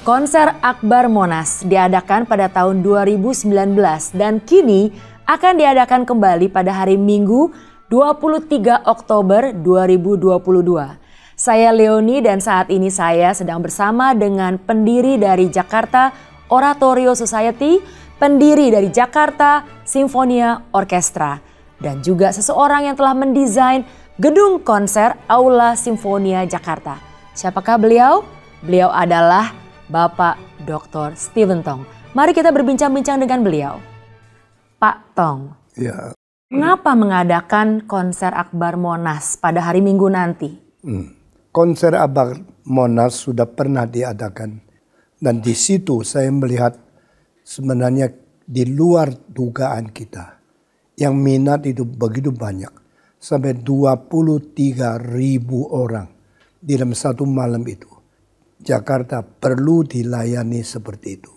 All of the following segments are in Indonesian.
Konser Akbar Monas diadakan pada tahun 2019 dan kini akan diadakan kembali pada hari Minggu 23 Oktober 2022. Saya Leoni dan saat ini saya sedang bersama dengan pendiri dari Jakarta Oratorio Society, pendiri dari Jakarta Sinfonia Orkestra, dan juga seseorang yang telah mendesain gedung konser Aula Sinfonia Jakarta. Siapakah beliau? Beliau adalah Bapak Dr. Steven Tong. Mari kita berbincang-bincang dengan beliau. Pak Tong, Ya, mengapa mengadakan konser Akbar Monas pada hari Minggu nanti? hmm. konser Abang Monas sudah pernah diadakan dan di situ saya melihat sebenarnya di luar dugaan kita yang minat itu begitu banyak sampai 23 ribu orang di dalam satu malam itu. Jakarta perlu dilayani seperti itu.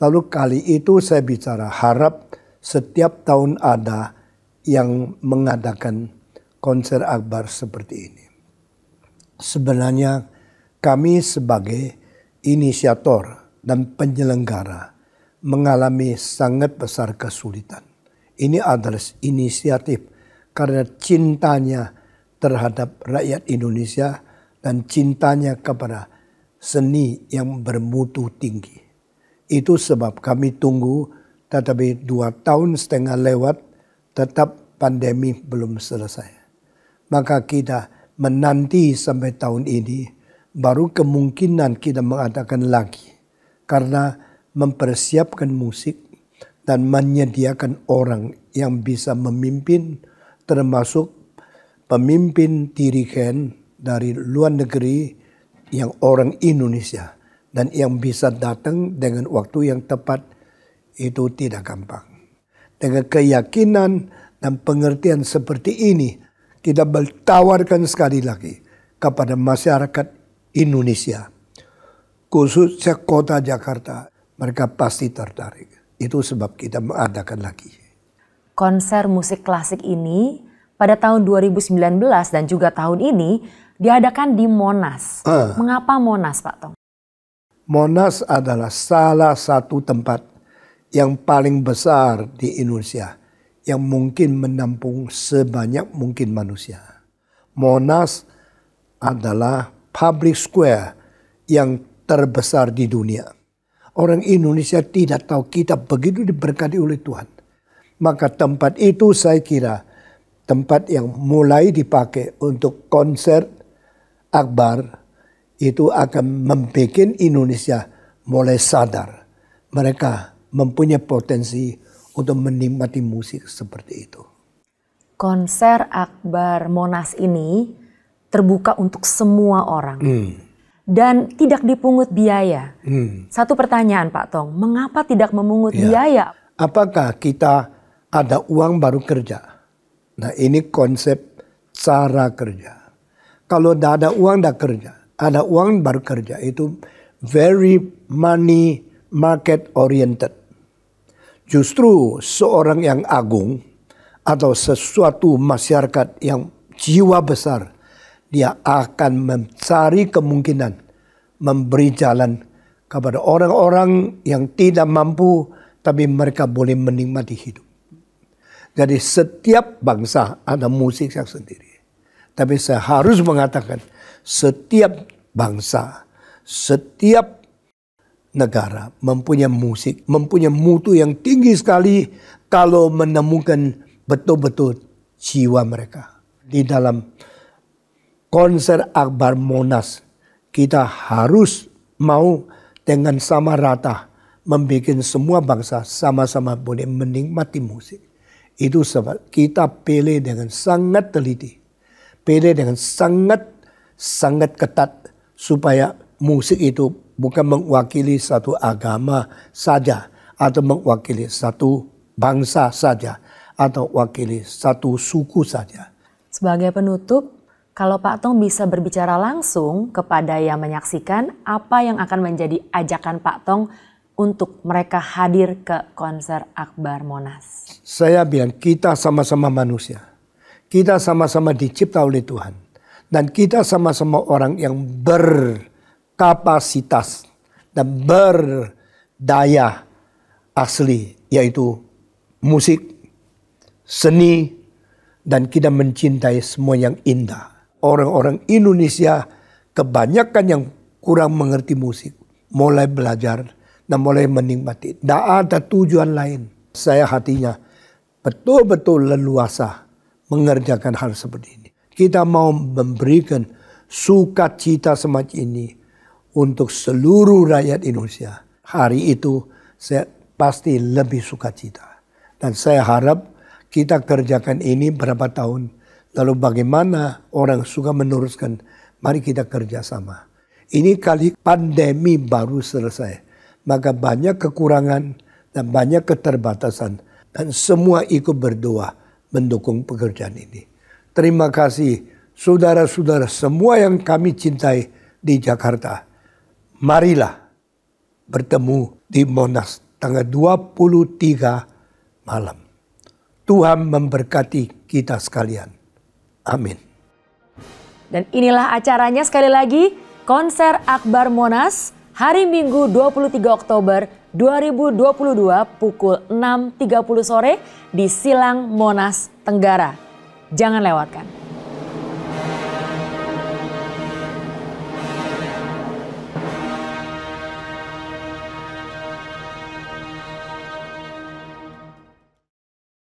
Lalu kali itu saya bicara harap setiap tahun ada yang mengadakan konser akbar seperti ini. Sebenarnya kami sebagai inisiator dan penyelenggara mengalami sangat besar kesulitan. Ini adalah inisiatif karena cintanya terhadap rakyat Indonesia dan cintanya kepada seni yang bermutu tinggi. Itu sebab kami tunggu tetapi dua tahun setengah lewat tetap pandemi belum selesai. Maka kita menanti sampai tahun ini baru kemungkinan kita mengadakan lagi. Karena mempersiapkan musik dan menyediakan orang yang bisa memimpin termasuk pemimpin dirigen dari luar negeri yang orang Indonesia dan yang bisa datang dengan waktu yang tepat itu tidak gampang. Dengan keyakinan dan pengertian seperti ini kita bertawarkan sekali lagi kepada masyarakat Indonesia khususnya kota Jakarta mereka pasti tertarik. Itu sebab kita mengadakan lagi. Konser musik klasik ini pada tahun 2019 dan juga tahun ini diadakan di Monas. Ah. Mengapa Monas, Pak Tong? Monas adalah salah satu tempat yang paling besar di Indonesia yang mungkin menampung sebanyak mungkin manusia. Monas adalah public square yang terbesar di dunia. Orang Indonesia tidak tahu kita begitu diberkati oleh Tuhan. Maka tempat itu saya kira tempat yang mulai dipakai untuk konser akbar itu akan membuat Indonesia mulai sadar. Mereka mempunyai potensi untuk menikmati musik seperti itu. Konser Akbar Monas ini terbuka untuk semua orang dan tidak dipungut biaya. Hmm. Satu pertanyaan Pak Tong, mengapa tidak memungut Ya. biaya? Apakah kita ada uang baru kerja? Nah ini konsep cara kerja. Kalau tidak ada uang tidak kerja. Ada uang baru kerja. Itu very money market oriented. Justru seorang yang agung atau sesuatu masyarakat yang jiwa besar dia akan mencari kemungkinan memberi jalan kepada orang-orang yang tidak mampu tapi mereka boleh menikmati hidup. Jadi setiap bangsa ada musik yang sendiri. Tapi saya harus mengatakan setiap bangsa, setiap negara mempunyai musik, mempunyai mutu yang tinggi sekali kalau menemukan betul-betul jiwa mereka. Di dalam konser Akbar Monas, kita harus mau dengan sama rata membuat semua bangsa sama-sama boleh menikmati musik. Itu sebab kita pilih dengan sangat teliti. Pilih dengan sangat sangat ketat supaya musik itu bukan mewakili satu agama saja atau mewakili satu bangsa saja atau wakili satu suku saja. Sebagai penutup, kalau Pak Tong bisa berbicara langsung kepada yang menyaksikan, apa yang akan menjadi ajakan Pak Tong untuk mereka hadir ke konser Akbar Monas? Saya bilang kita sama-sama manusia. Kita sama-sama dicipta oleh Tuhan. Dan kita sama-sama orang yang berkapasitas dan berdaya asli yaitu musik, seni, dan kita mencintai semua yang indah. Orang-orang Indonesia kebanyakan yang kurang mengerti musik, mulai belajar dan mulai menikmati. Tidak ada tujuan lain. Saya hatinya betul-betul leluasa mengerjakan hal seperti ini. Kita mau memberikan sukacita semacam ini untuk seluruh rakyat Indonesia. Hari itu saya pasti lebih sukacita. Dan saya harap kita kerjakan ini berapa tahun. Lalu bagaimana orang suka meneruskan, mari kita kerjasama. Ini kali pandemi baru selesai. Maka banyak kekurangan dan banyak keterbatasan. Dan semua ikut berdoa mendukung pekerjaan ini. Terima kasih saudara-saudara semua yang kami cintai di Jakarta. Marilah bertemu di Monas tanggal 23 malam. Tuhan memberkati kita sekalian. Amin. Dan inilah acaranya sekali lagi, konser Akbar Monas hari Minggu 23 Oktober 2022 pukul 6.30 sore di Silang Monas Tenggara. Jangan lewatkan.